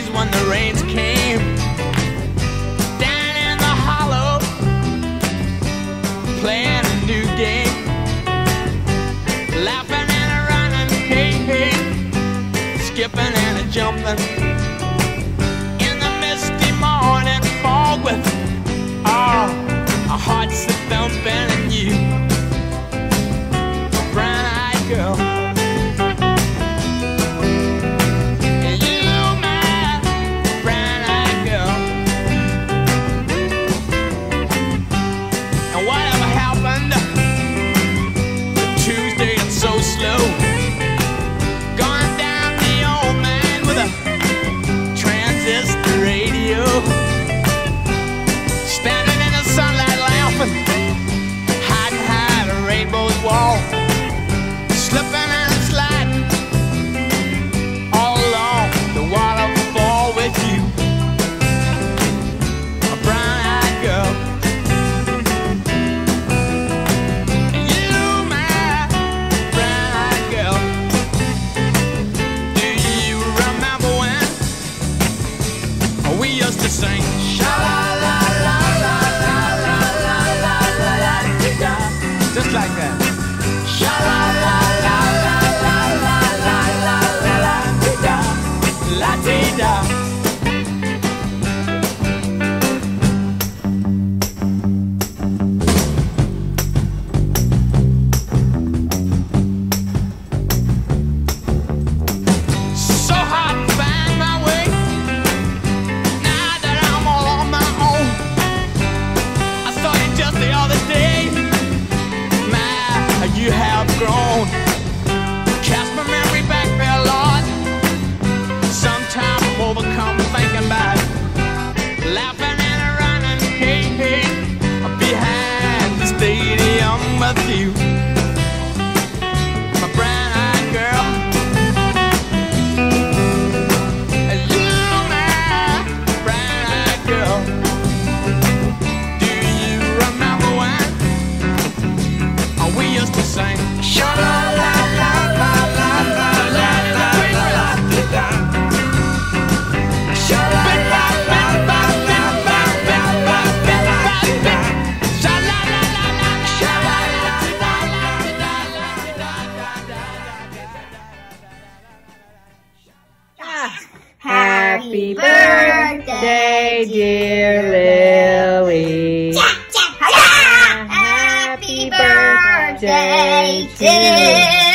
days when the rains came. Down in the hollow playing a new game. Laughing and a running hey hey. Skipping and a jumping. just like that. Happy birthday, dear Lily. Yeah, yeah, yeah. Happy birthday to